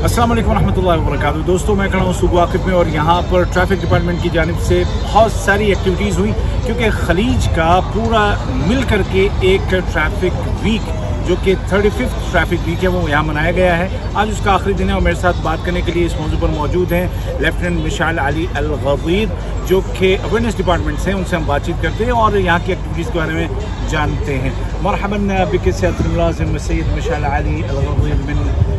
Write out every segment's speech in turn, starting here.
अस्सलाम वालेकुम रहमतुल्लाहि व दोस्तों, मैं खड़ा हूँ सुबह में और यहाँ पर ट्रैफ़िक डिपार्टमेंट की जानब से बहुत सारी एक्टिविटीज़ हुई, क्योंकि खलीज का पूरा मिल करके एक ट्रैफ़िक वीक जो कि थर्टी फिफ्थ ट्रैफ़िक वीक है, वो यहाँ मनाया गया है। आज उसका आखिरी दिन है और मेरे साथ बात करने के लिए इस मौजू पर मौजूद हैं lieutenant Mishal Ali Al Ghawir जो कि अवेयरनेस डिपार्टमेंट से उनसे हम बातचीत करते हैं और यहाँ की एक्टिविटीज़ के बारे में जानते हैं। मरहबन बिकसम सैद मिशाल अली अल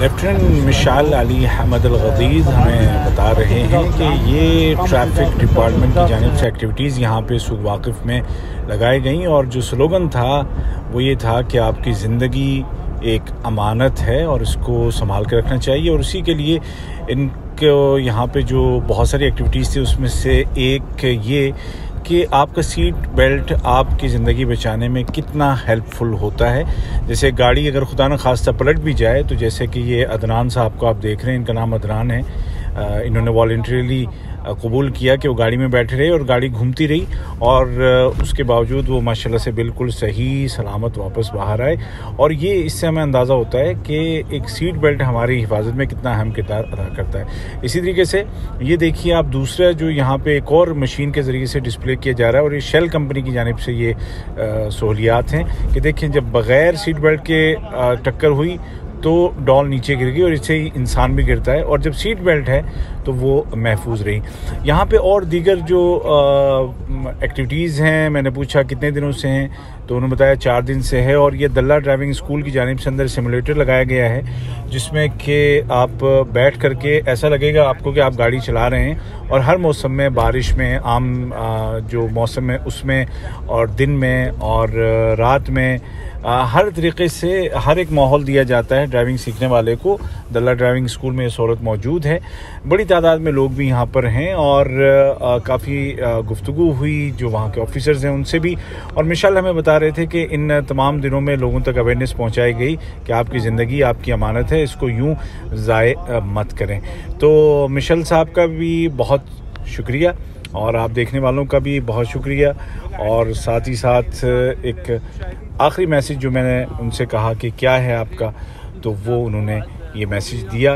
लेफ्टिनेंट मिशाल अली हमद अलगदीद हमें बता रहे हैं कि ये ट्रैफिक डिपार्टमेंट की जानब से एक्टिविटीज़ यहाँ पे सुख वाकिफ़ में लगाई गई और जो स्लोगन था वो ये था कि आपकी ज़िंदगी एक अमानत है और इसको संभाल के रखना चाहिए और उसी के लिए इनको यहाँ पे जो बहुत सारी एक्टिविटीज़ थी, उसमें से एक ये कि आपका सीट बेल्ट आपकी ज़िंदगी बचाने में कितना हेल्पफुल होता है। जैसे गाड़ी अगर खुदा न खास्ता पलट भी जाए तो जैसे कि ये अदनान साहब को आप देख रहे हैं, इनका नाम अदनान है। इन्होंने वॉल्ट्रीली कबूल किया कि वो गाड़ी में बैठे रहे और गाड़ी घूमती रही और उसके बावजूद वो माशाल्लाह से बिल्कुल सही सलामत वापस बाहर आए। और ये इससे हमें अंदाज़ा होता है कि एक सीट बेल्ट हमारी हिफाजत में कितना अहम किरदार अदा करता है। इसी तरीके से ये देखिए आप दूसरा जो यहाँ पे एक और मशीन के ज़रिए से डिस्प्ले किया जा रहा है और ये शेल कंपनी की जानब से ये सहूलियात हैं कि देखें जब बग़ैर सीट बेल्ट के टक्कर हुई तो डॉल नीचे गिर गई और इससे ही इंसान भी गिरता है और जब सीट बेल्ट है तो वो महफूज रही। यहाँ पे और दीगर जो एक्टिविटीज़ हैं, मैंने पूछा कितने दिनों से हैं तो उन्होंने बताया चार दिन से है और ये दल्ला ड्राइविंग स्कूल की जानब से अंदर सिमुलेटर लगाया गया है, जिसमें कि आप बैठ करके ऐसा लगेगा आपको कि आप गाड़ी चला रहे हैं और हर मौसम में बारिश में, आम जो मौसम है उसमें और दिन में और रात में हर तरीके से हर एक माहौल दिया जाता है ड्राइविंग सीखने वाले को। दल्ला ड्राइविंग स्कूल में ये सहूलत मौजूद है। बड़ी तादाद में लोग भी यहाँ पर हैं और काफ़ी गुफ्तु हुई जो वहाँ के ऑफिसर्स हैं उनसे भी। और मिशाल हमें बता रहे थे कि इन तमाम दिनों में लोगों तक अवेयरनेस पहुँचाई गई कि आपकी ज़िंदगी, आपकी अमानत है, इसको यूँ ज़ाय मत करें। तो मिशल साहब का भी बहुत शुक्रिया। और आप देखने वालों का भी बहुत शुक्रिया। और साथ ही साथ एक आखिरी मैसेज जो मैंने उनसे कहा कि क्या है आपका तो वो उन्होंने ये मैसेज दिया।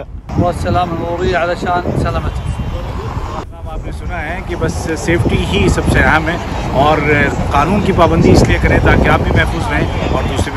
आपने सुना है कि बस सेफ्टी ही सबसे अहम है और कानून की पाबंदी इसलिए करें ताकि आप भी महफूज रहें और दूसरे